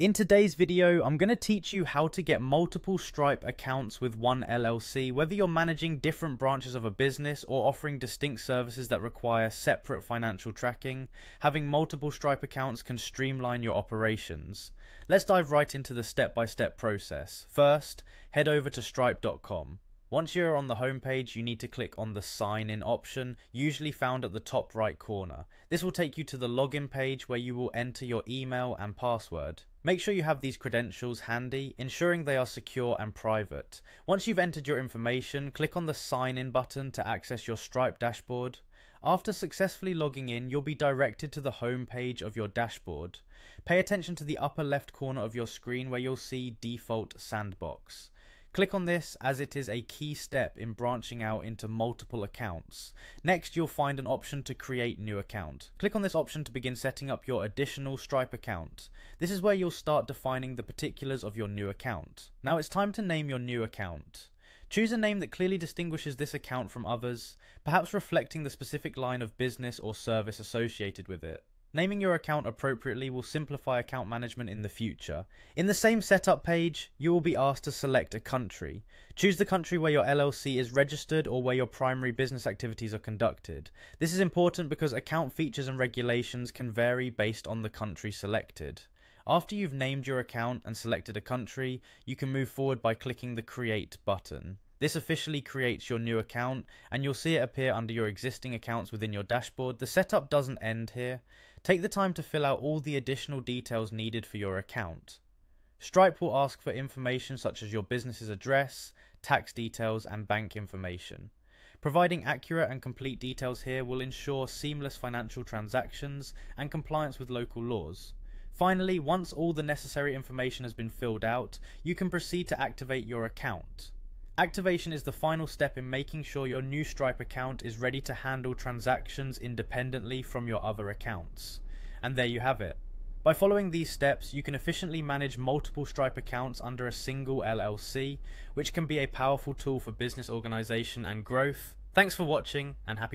In today's video, I'm going to teach you how to get multiple Stripe accounts with one LLC, whether you're managing different branches of a business or offering distinct services that require separate financial tracking, having multiple Stripe accounts can streamline your operations. Let's dive right into the step-by-step process. First, head over to stripe.com. Once you're on the homepage, you need to click on the sign in option, usually found at the top right corner. This will take you to the login page where you will enter your email and password. Make sure you have these credentials handy, ensuring they are secure and private. Once you've entered your information, click on the sign in button to access your Stripe dashboard. After successfully logging in, you'll be directed to the home page of your dashboard. Pay attention to the upper left corner of your screen where you'll see default sandbox. Click on this as it is a key step in branching out into multiple accounts. Next, you'll find an option to create new account. Click on this option to begin setting up your additional Stripe account. This is where you'll start defining the particulars of your new account. Now it's time to name your new account. Choose a name that clearly distinguishes this account from others, perhaps reflecting the specific line of business or service associated with it. Naming your account appropriately will simplify account management in the future. In the same setup page, you will be asked to select a country. Choose the country where your LLC is registered or where your primary business activities are conducted. This is important because account features and regulations can vary based on the country selected. After you've named your account and selected a country, you can move forward by clicking the Create button. This officially creates your new account and you'll see it appear under your existing accounts within your dashboard. The setup doesn't end here. Take the time to fill out all the additional details needed for your account. Stripe will ask for information such as your business's address, tax details and bank information. Providing accurate and complete details here will ensure seamless financial transactions and compliance with local laws. Finally, once all the necessary information has been filled out, you can proceed to activate your account. Activation is the final step in making sure your new Stripe account is ready to handle transactions independently from your other accounts. And there you have it. By following these steps, you can efficiently manage multiple Stripe accounts under a single LLC, which can be a powerful tool for business organization and growth. Thanks for watching and happy